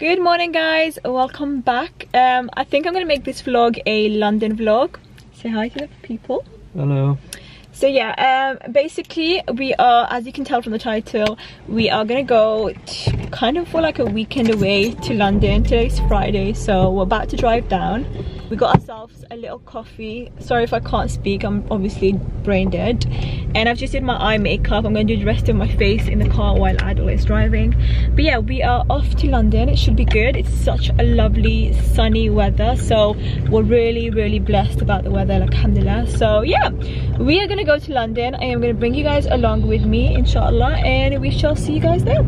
Good morning guys, welcome back. Um, I think I'm gonna make this vlog a London vlog. Say hi to the people. Hello. So yeah, um, basically we are, as you can tell from the title, we are gonna go kind of for like a weekend away to London. Today's Friday, so we're about to drive down. We got ourselves a little coffee. Sorry if I can't speak, I'm obviously brain dead. And I've just did my eye makeup. I'm gonna do the rest of my face in the car while Adil is driving. But yeah, we are off to London. It should be good. It's such a lovely sunny weather. So we're really, really blessed about the weather, alhamdulillah. So yeah, we are gonna go to London. I am gonna bring you guys along with me, inshallah. And we shall see you guys there.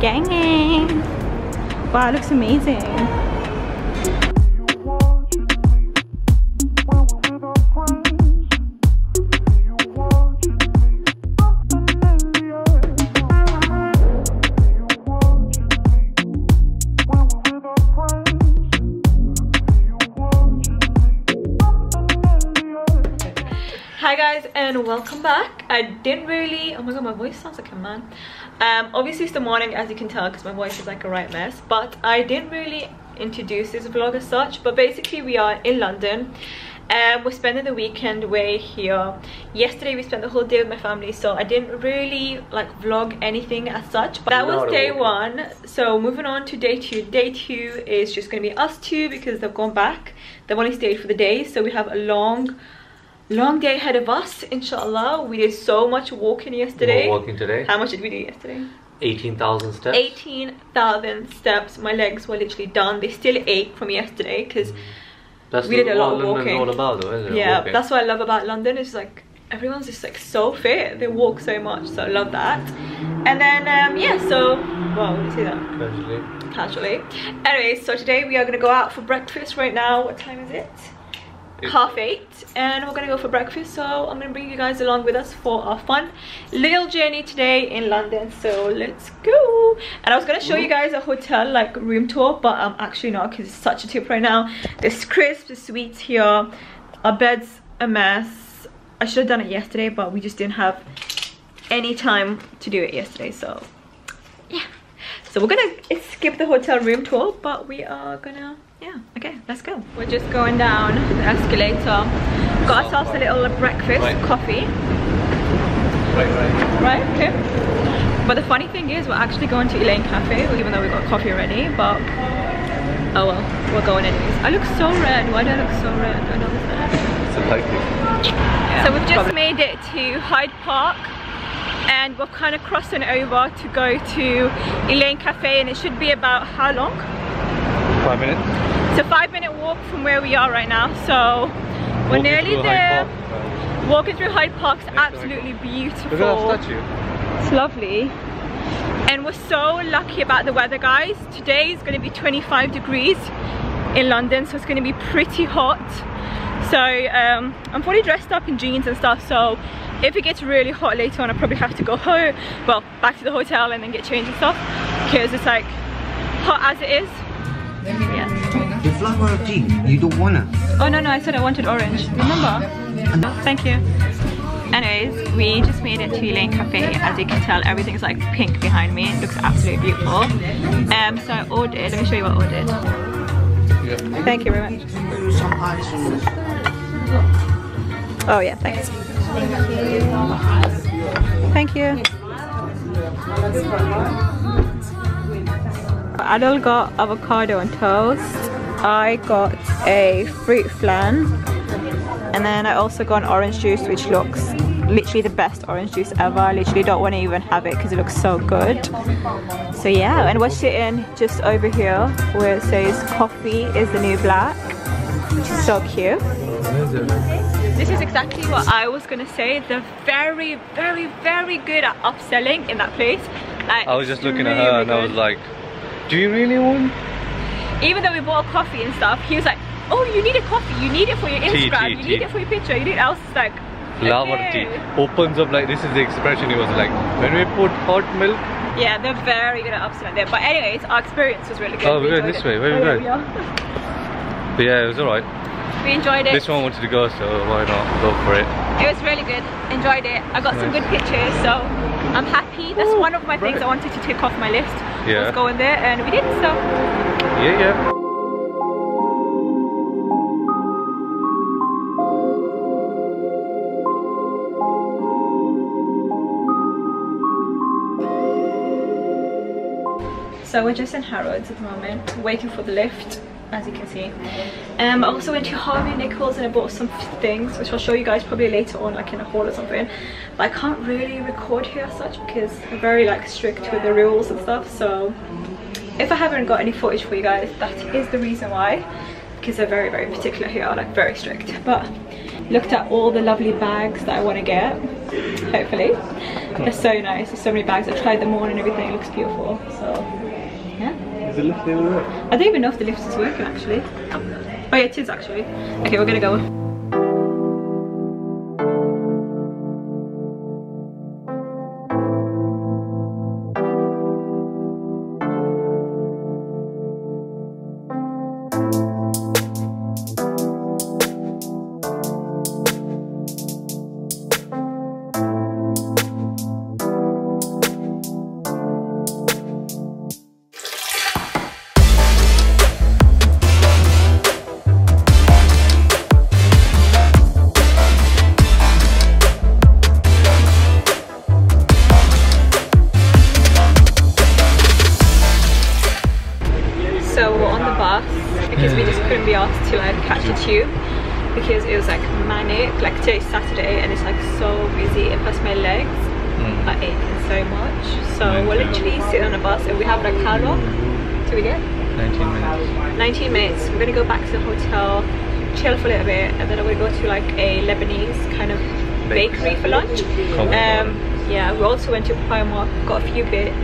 Gang gang. Wow, it looks amazing. Hi guys and welcome back. I didn't really, oh my god my voice sounds like a man. Um, obviously it's the morning as you can tell because my voice is like a right mess but I didn't really introduce this vlog as such but basically we are in London and we're spending the weekend away here. Yesterday we spent the whole day with my family so I didn't really like vlog anything as such but that was day one so moving on to day two. Day two is just gonna be us two because they've gone back. They've only stayed for the day so we have a long long day ahead of us inshallah we did so much walking yesterday We're walking today. how much did we do yesterday 18,000 steps. 18,000 steps my legs were literally done they still ache from yesterday because That's we did a lot of walking. all about though, isn't it? yeah Walking. that's what i love about london is like everyone's just like so fit they walk so much so i love that and then um yeah so wow you see that Eventually. casually anyway so today we are gonna go out for breakfast right now what time is it It's- half eight and we're gonna go for breakfast so i'm gonna bring you guys along with us for our fun little journey today in london. So let's go. And i was gonna show you guys a hotel like room tour but i'm actually not because it's such a tip right now. There's crisps the sweets here our bed's a mess. I should have done it yesterday but we just didn't have any time to do it yesterday so yeah so we're gonna skip the hotel room tour but we are gonna yeah okay let's go. We're just going down the escalator. Got ourselves a little breakfast Right. coffee. Right, right. right okay. But the funny thing is we're actually going to Elan Cafe even though we got coffee already but oh well we're going anyways. I look so red. Why do I look so red? I don't understand It's a lighting. so we've just made it to Hyde Park and we're kind of crossing over to go to Elan Cafe and it should be about how long? Five minutes. It's a five minute walk from where we are right now so we're Walking nearly there. Park. Walking through Hyde Park's Next absolutely beautiful. Look at that statue. It's lovely. And we're so lucky about the weather guys. Today is going to be 25 degrees in London so it's going to be pretty hot. So um, I'm fully dressed up in jeans and stuff so if it gets really hot later on I'll probably have to go home, well back to the hotel and then get changed and stuff because it's like hot as it is. Yeah. The flower of tea, you don't wanna. Oh no no I said I wanted orange, remember? Thank you. Anyways, we just made it to Elan Cafe. As you can tell, everything's like pink behind me. It looks absolutely beautiful. Um, so I ordered, let me show you what I ordered. Thank you very much. Some ice on this. Oh yeah, thanks. Thank you. Adel got avocado and toast. I got a fruit flan. And then I also got an orange juice which looks literally the best orange juice ever. I literally don't want to even have it because it looks so good. So yeah, and we're sitting just over here where it says coffee is the new black, which is so cute. This is exactly what I was gonna say. They're very, very, very good at upselling in that place. Like, I was just looking at her and I was like, do you really want? even though we bought coffee and stuff, he was like, oh, you need a coffee, you need it for your Instagram, tea, you tea. need it for your picture, you need it. I was like, okay. tea opens up like this is the expression he was like when we put hot milk Yeah, they're very good at upselling there. But anyways, our experience was really good. Oh, we're going this it. way. Where Oh, we yeah, going? we are. but yeah it was alright We enjoyed it. this one wanted to go so why not go for it It was really good. Enjoyed it. I got some good pictures, so I'm happy. That's one of my things. I wanted to tick off my list. Yeah. Was going there, and we did. So yeah yeah So we're just in Harrods at the moment, waiting for the lift, as you can see. Um, I also went to Harvey Nichols and I bought some things, which I'll show you guys probably later on, like in a haul or something. But I can't really record here as such because I'm very like strict with the rules and stuff. So if I haven't got any footage for you guys, that is the reason why. Because they're very, very particular here, like very strict. But looked at all the lovely bags that I want to get, hopefully. They're so nice, there's so many bags. I tried them on and everything, it looks beautiful. So yeah. Is the lift there I don't even know if the lift is working actually. Oh yeah, it is actually. Okay, we're gonna go. So we'll literally sit on a bus and we have like how long do we get? 19 minutes 19 minutes. We're gonna go back to the hotel, chill for a little bit, and then gonna go to like a Lebanese kind of bakery for lunch. Um, yeah, we also went to Primark, got a few bits,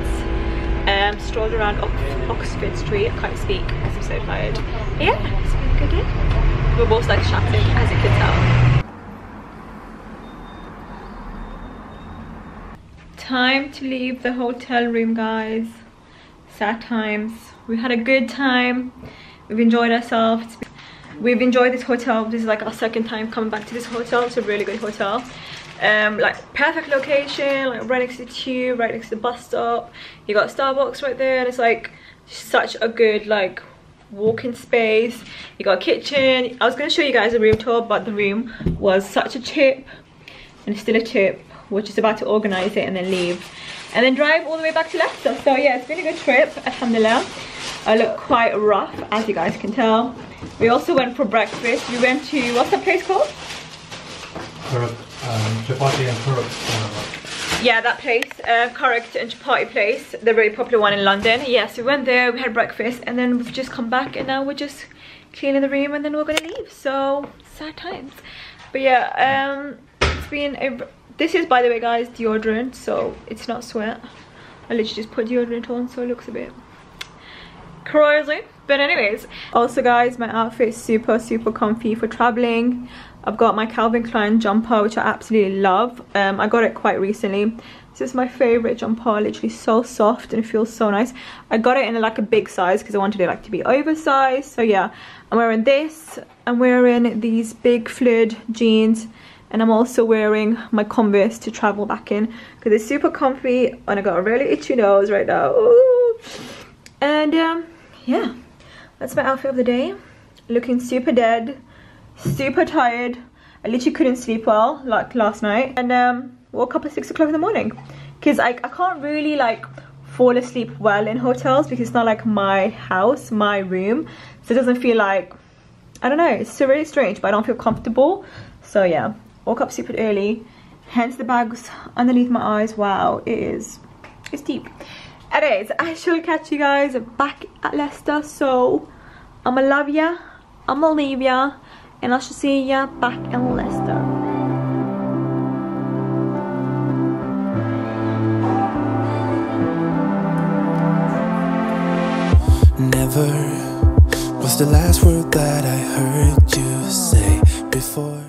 um, strolled around Ox- Oxford Street. I can't speak because I'm so tired. Yeah, it's been a good day. We're both like chatting, as you can tell. Time to leave the hotel room, guys. Sad times. We had a good time. We've enjoyed ourselves. We've enjoyed this hotel. This is like our second time coming back to this hotel. It's a really good hotel. Um, like perfect location, like right next to the tube, right next to the bus stop. You got Starbucks right there, and it's like such a good like walk-in space. You got a kitchen. I was gonna show you guys a room tour, but the room was such a tip, and it's still a tip. We're just about to organize it and then leave, and then drive all the way back to Leicester. So yeah, it's been a good trip. Alhamdulillah. I look quite rough, as you guys can tell. We also went for breakfast. We went to what's that place called? Karak, um, chapati and Karak. Yeah, that place, uh, Karak and Chapati place, the very popular one in London. Yes, we went there, we had breakfast, and then we've just come back, and now we're just cleaning the room, and then we're gonna leave. So sad times. But yeah, um, it's been a. This is, by the way, guys, deodorant, so it's not sweat. I literally just put deodorant on, so it looks a bit crazy. But anyways, also guys, my outfit is super, super comfy for traveling. I've got my Calvin Klein jumper, which I absolutely love. Um, I got it quite recently. This is my favorite jumper, literally so soft and it feels so nice. I got it in like a big size because I wanted it like to be oversized. So yeah, I'm wearing this. I'm wearing these big fluid jeans and I'm also wearing my Converse to travel back in because it's super comfy and I got a really itchy nose right now. Ooh. And um, yeah, that's my outfit of the day. Looking super dead, super tired. I literally couldn't sleep well like last night and um, woke up at six o'clock in the morning because I, I can't really like fall asleep well in hotels because it's not like my house, my room. So it doesn't feel like, I don't know, it's so really strange but I don't feel comfortable. So yeah, woke up super early hence the bags underneath my eyes. Wow it is it's deep. Anyways i shall catch you guys back at leicester. So i'ma love ya i'ma leave ya and i shall see ya back in leicester. Never was the last word that I heard you say before.